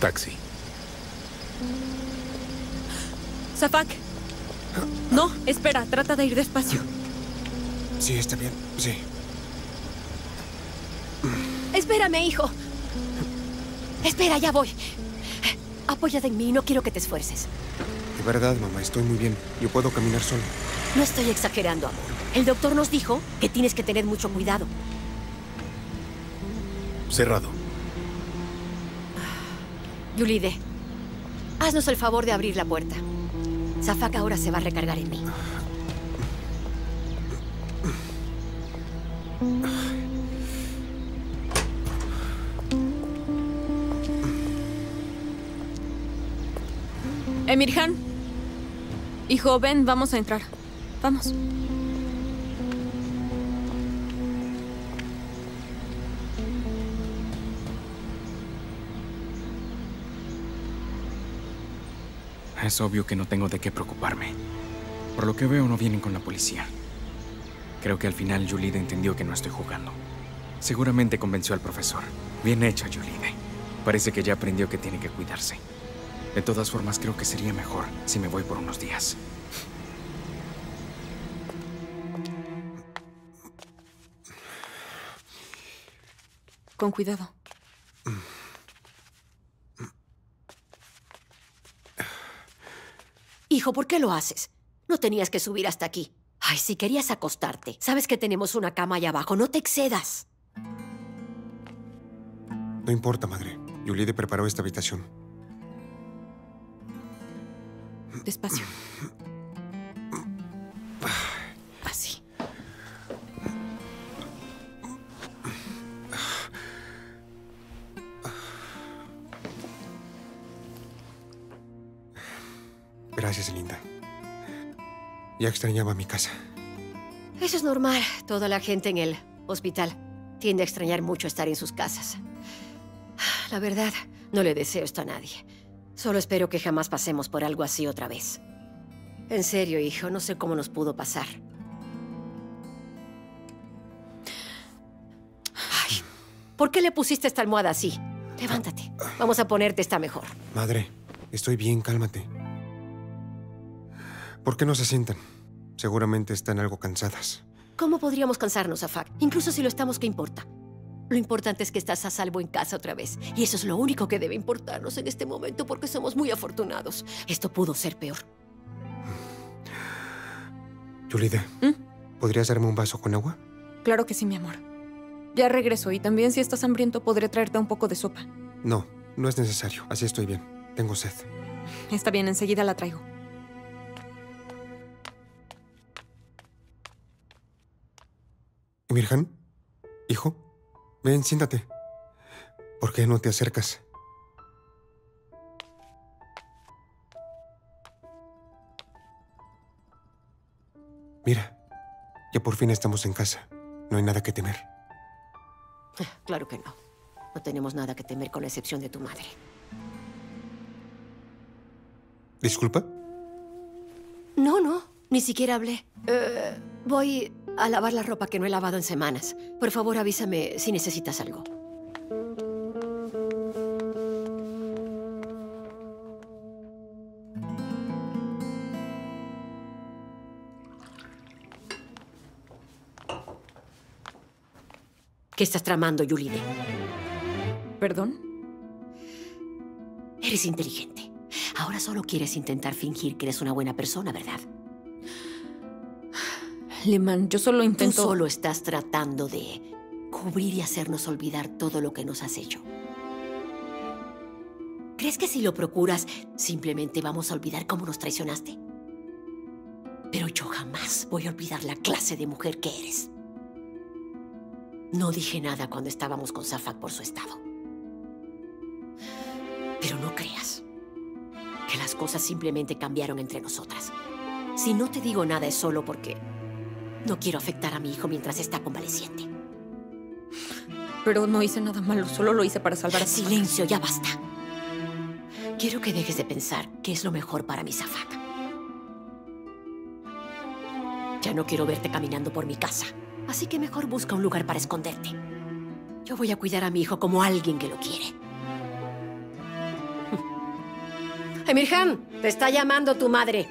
Taxi. Safak. No, espera, trata de ir despacio. Sí, está bien. Sí. Espérame, hijo. Espera, ya voy. Apóyate en mí, no quiero que te esfuerces. De verdad, mamá, estoy muy bien. Yo puedo caminar solo. No estoy exagerando, amor. El doctor nos dijo que tienes que tener mucho cuidado. Cerrado. Yulide, haznos el favor de abrir la puerta. Zafak ahora se va a recargar en mí. Emirhan. Hijo, ven, vamos a entrar. Vamos. Es obvio que no tengo de qué preocuparme. Por lo que veo, no vienen con la policía. Creo que al final Yulide entendió que no estoy jugando. Seguramente convenció al profesor. Bien hecho, Yulide. Parece que ya aprendió que tiene que cuidarse. De todas formas, creo que sería mejor si me voy por unos días. Con cuidado. Hijo, ¿por qué lo haces? No tenías que subir hasta aquí. Ay, si querías acostarte. Sabes que tenemos una cama allá abajo. No te excedas. No importa, madre. Yulide preparó esta habitación. Despacio. Gracias, linda. Ya extrañaba mi casa. Eso es normal. Toda la gente en el hospital tiende a extrañar mucho estar en sus casas. La verdad, no le deseo esto a nadie. Solo espero que jamás pasemos por algo así otra vez. En serio, hijo, no sé cómo nos pudo pasar. Ay, ¿por qué le pusiste esta almohada así? Levántate. Vamos a ponerte esta mejor. Madre, estoy bien, cálmate. ¿Por qué no se sientan? Seguramente están algo cansadas. ¿Cómo podríamos cansarnos, Afak? Incluso si lo estamos, ¿qué importa? Lo importante es que estás a salvo en casa otra vez. Y eso es lo único que debe importarnos en este momento porque somos muy afortunados. Esto pudo ser peor. Yulide, ¿podrías darme un vaso con agua? Claro que sí, mi amor. Ya regreso y también si estás hambriento podré traerte un poco de sopa. No, no es necesario. Así estoy bien. Tengo sed. Está bien, enseguida la traigo. Emirhan, hijo, ven, siéntate. ¿Por qué no te acercas? Mira, ya por fin estamos en casa. No hay nada que temer. Claro que no. No tenemos nada que temer con la excepción de tu madre. ¿Disculpa? No, no. Ni siquiera hablé. Eh, voy a lavar la ropa que no he lavado en semanas. Por favor, avísame si necesitas algo. ¿Qué estás tramando, Yulide? ¿Perdón? Eres inteligente. Ahora solo quieres intentar fingir que eres una buena persona, ¿verdad? Liman, yo solo intento... Tú solo estás tratando de cubrir y hacernos olvidar todo lo que nos has hecho. ¿Crees que si lo procuras, simplemente vamos a olvidar cómo nos traicionaste? Pero yo jamás voy a olvidar la clase de mujer que eres. No dije nada cuando estábamos con Safak por su estado. Pero no creas que las cosas simplemente cambiaron entre nosotras. Si no te digo nada es solo porque no quiero afectar a mi hijo mientras está convaleciente. Pero no hice nada malo, solo lo hice para salvar a Silencio, ya basta. Quiero que dejes de pensar que es lo mejor para mi Safak. Ya no quiero verte caminando por mi casa. Así que mejor busca un lugar para esconderte. Yo voy a cuidar a mi hijo como alguien que lo quiere. Emirhan, te está llamando tu madre.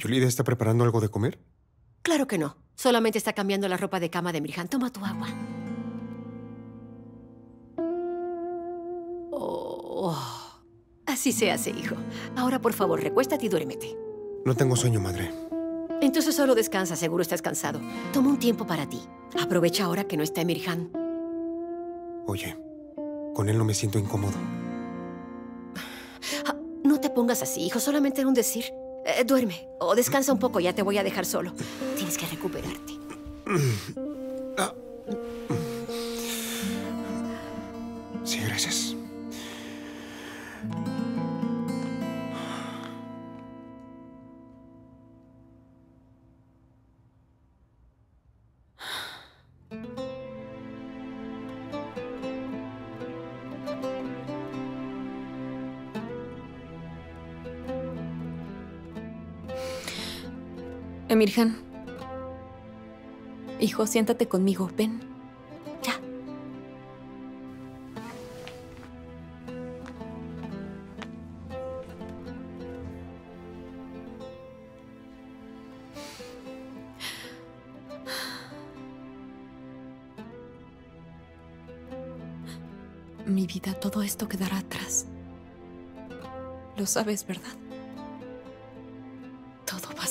¿Yulida está preparando algo de comer? Claro que no. Solamente está cambiando la ropa de cama de Emirhan. Toma tu agua. Oh, así se hace, hijo. Ahora, por favor, recuéstate y duérmete. No tengo sueño, madre. Entonces solo descansa, seguro estás cansado. Toma un tiempo para ti. Aprovecha ahora que no está Emirhan. Oye, con él no me siento incómodo. Ah, no te pongas así, hijo. Solamente era un decir. Eh, duerme o descansa un poco, ya te voy a dejar solo. Tienes que recuperarte. Sí, gracias. Emirhan. Hijo, siéntate conmigo. Ven. Ya. Mi vida, todo esto quedará atrás. Lo sabes, ¿verdad?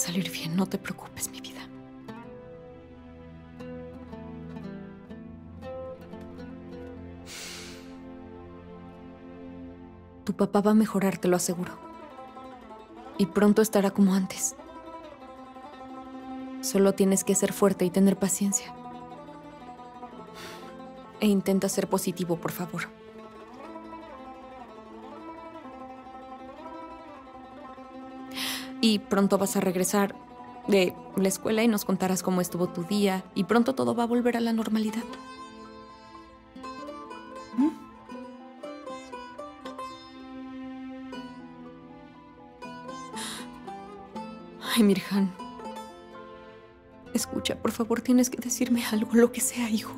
Salir bien, no te preocupes, mi vida. Tu papá va a mejorar, te lo aseguro. Y pronto estará como antes. Solo tienes que ser fuerte y tener paciencia. E intenta ser positivo, por favor. Y pronto vas a regresar de la escuela y nos contarás cómo estuvo tu día. Y pronto todo va a volver a la normalidad. ¿Mm? Ay, Mirhan. Escucha, por favor, tienes que decirme algo, lo que sea, hijo.